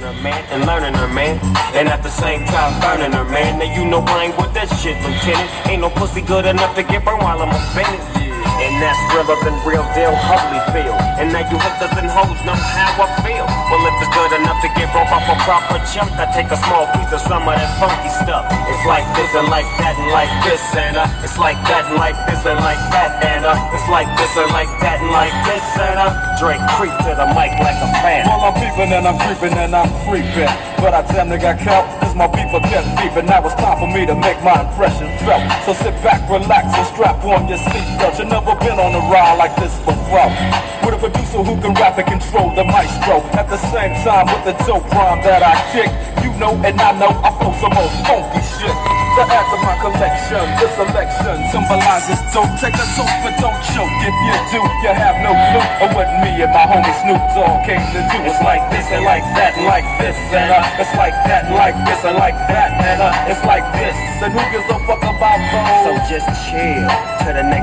her, man, and learning her, man. And at the same time, burning her, man. Now you know I ain't with that shit, Lieutenant. Ain't no pussy good enough to get burned while I'm offended. And that's realer than real deal, feel. And now you hitters and hoes know how I feel. Off a proper chunk, I take a small piece of some of that funky stuff. It's like this and like that and like this and uh, it's like that and like this and like that and uh, it's like this and like that and like this and uh, Drake creep to the mic like a fan. Well, I'm peeping and I'm creeping and I'm creeping, but I damn near got caught. Cause my people kept beeping. Now it's time for me to make my impression felt. So sit back, relax, and strap on your seatbelt. You've never been on a ride like this before. With a producer who can rap and control the maestro. At the same time, with the dope rhyme that I kick, you know and I know I flow some old funky shit. To add to my collection, this selection symbolizes dope. Take a toke, but don't choke. If you do, you have no clue of what me and my homie Snoop Dogg came to do. It's like this and like that and like this and uh, it's like that and like this and like that and uh, it's like this. And who gives a fuck about those? So just chill to the next.